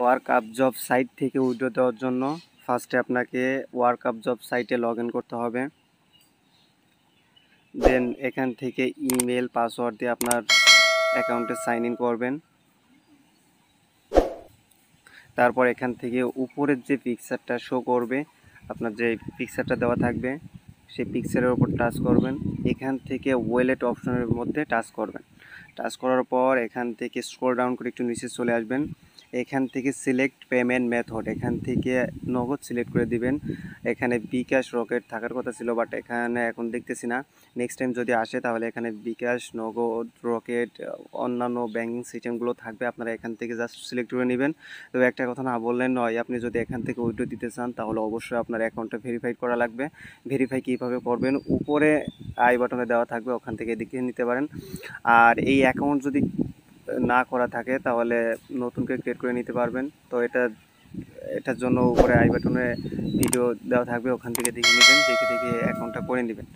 Work up job site থেকে withdraw দেওয়ার জন্য ফার্স্টে আপনাকে ওয়ার্ক আপ জব সাইটে লগ করতে হবে। দেন এখান থেকে ইমেল পাসওয়ার্ড দিয়ে আপনার অ্যাকাউন্টে সাইন ইন করবেন। তারপর এখান থেকে উপরের যে পিকচারটা শো করবে, আপনার যে পিকচারটা দেওয়া থাকবে, সেই পিকচারের ওপর টাচ করবেন। এখান থেকে ওয়েলেট অপশনের মধ্যে টাচ করবেন। টাচ করার পর এখান থেকে স্ক্রল ডাউন করে একটু নিচে চলে আসবেন। এখান থেকে সিলেক্ট পেমেন্ট মেথড এখান থেকে নগদ সিলেক্ট করে দিবেন। এখানে বিকাশ রকেট থাকার কথা ছিল বাট এখানে এখন দেখতেছি না। নেক্সট টাইম যদি আসে, তাহলে এখানে বিকাশ, নগদ রকেট অন্যান্য ব্যাঙ্কিং সিস্টেমগুলো থাকবে। আপনারা এখান থেকে জাস্ট সিলেক্ট করে নেবেন। তবে একটা কথা না বললেন নয়, আপনি যদি এখান থেকে উইড্রো দিতে চান, তাহলে অবশ্যই আপনার অ্যাকাউন্টটা ভেরিফাই করা লাগবে। ভেরিফাই কীভাবে করবেন? উপরে আই বাটনে দেওয়া থাকবে, ওখান থেকে দেখে নিতে পারেন। আর এই অ্যাকাউন্ট যদি না করা থাকে, তাহলে নতুন করে ক্রিয়েট করে নিতে পারবেন। তো এটা, এটার জন্য উপরে আই বাটনে ভিডিও দেওয়া থাকবে, ওখান থেকে দেখে নেবেন, দেখে দেখে অ্যাকাউন্টটা করে নেবেন।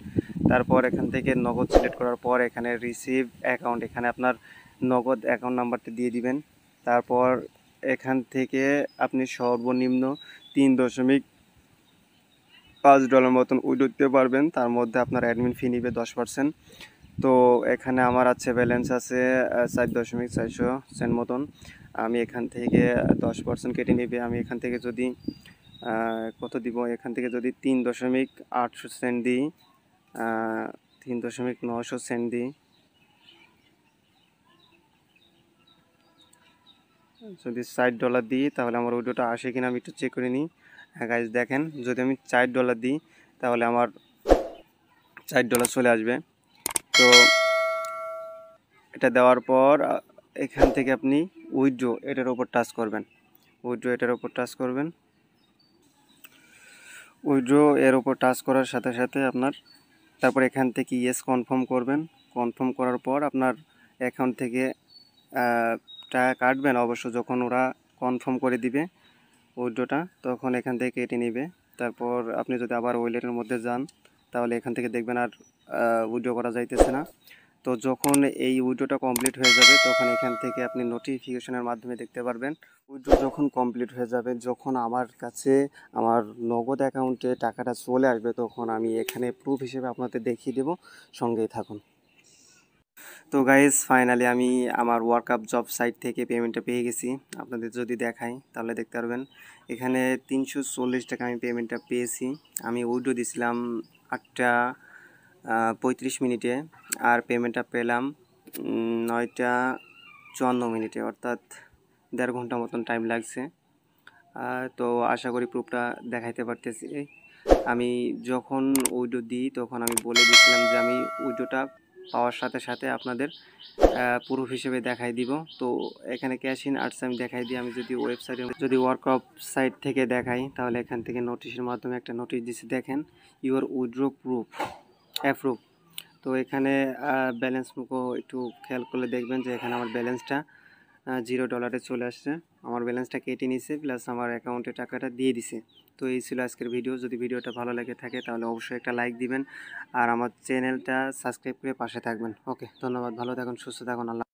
তারপর এখান থেকে নগদ সিলেক্ট করার পর এখানে রিসিভ অ্যাকাউন্ট এখানে আপনার নগদ অ্যাকাউন্ট নাম্বারটা দিয়ে দিবেন। তারপর এখান থেকে আপনি সর্বনিম্ন তিন দশমিক পাঁচ ডলার মতন উইড্রো দিতে পারবেন। তার মধ্যে আপনার অ্যাডমিন ফি নিবে দশ পার্সেন্ট তো এখানে আমার আছে ব্যালেন্স আছে চার দশমিক চারশো সেন্ট মতন। আমি এখান থেকে দশ পার্সেন্ট কেটে নেবে। আমি এখান থেকে যদি কত দিব? এখান থেকে যদি তিন দশমিক আটশো সেন্ট দিই তিন দশমিক নশো সেন্ট দিই। যদি ষাট ডলার দিই, তাহলে আমার উইডোটা আসে কিনা আমি একটু চেক করে নিই। হ্যাঁ গাইজ দেখেন, যদি আমি চার ডলার দিই, তাহলে আমার চার ডলার চলে আসবে। তো এটা দেওয়ার পর এখান থেকে আপনি উইড্রো এটার ওপর টাচ করবেন। উইড্রো এটার ওপর টাচ করবেন। উইড্রো এর ওপর টাচ করার সাথে সাথে আপনার, তারপর এখান থেকে ইয়েস কনফার্ম করবেন। কনফার্ম করার পর আপনার অ্যাকাউন্ট থেকে টাকা কাটবেন। অবশ্য যখন ওরা কনফার্ম করে দিবে উইড্রোটা তখন এখান থেকে কেটে নেবে। তারপর আপনি যদি আবার ওয়েলেটের মধ্যে যান তাহলে এখান থেকে দেখবেন আর উইড্রো করা যাইতেছে না। তো যখন এই উইড্রোটা কমপ্লিট হয়ে যাবে, তখন এখান থেকে আপনি নোটিফিকেশনের মাধ্যমে দেখতে পারবেন। উইড্রো যখন কমপ্লিট হয়ে যাবে, যখন আমার কাছে আমার নগদ অ্যাকাউন্টে টাকাটা চলে আসবে, তখন আমি এখানে প্রুফ হিসেবে আপনাদের দেখিয়ে দেব। সঙ্গেই থাকুন। তো গাইজ ফাইনালি আমি আমার ওয়ার্ক আপ জব সাইট থেকে পেমেন্টটা পেয়ে গেছি। আপনাদের যদি দেখাই, তাহলে দেখতে পারবেন, এখানে তিনশো চল্লিশ টাকা আমি পেমেন্টটা পেয়েছি। আমি উইড্রো দিছিলাম আটটা পঁয়ত্রিশ মিনিটে আর পেমেন্টটা পেলাম নয়টা চুয়ান্ন মিনিটে, অর্থাৎ দেড় ঘণ্টা মতন টাইম লাগছে। তো আশা করি প্রুফটা দেখাইতে পারতেছি। আমি যখন উইডো দিই, তখন আমি বলে দিয়েছিলাম যে আমি উইডোটা পাওয়ার সাথে সাথে আপনাদের প্রুফ হিসেবে দেখাই দিব। তো এখানে ক্যাশ ইন আর্টস আমি দেখাই দিই। আমি যদি ওয়েবসাইটে যদি ওয়ার্কআপ সাইট থেকে দেখাই, তাহলে এখান থেকে নোটিশের মাধ্যমে একটা নোটিশ দিচ্ছে দেখেন ইউর উইড্রো প্রুফ অ্যাপ্রুভ তো এখানে ব্যালেন্স মুখো একটু খেয়াল করলে দেখবেন যে এখানে আমার ব্যালেন্সটা জিরো ডলারে চলে আসছে। আমার ব্যালেন্সটা কেটে নিছে প্লাস আমার অ্যাকাউন্টে টাকাটা দিয়ে দিছে। তো এই ছিল আজকের ভিডিও যদি ভিডিওটা ভালো লাগে থাকে, তাহলে অবশ্যই একটা লাইক দিবেন। আর আমার চ্যানেলটা সাবস্ক্রাইব করে পাশে থাকবেন। ওকে ধন্যবাদ। ভালো থাকুন, সুস্থ থাকুন। আল্লাহ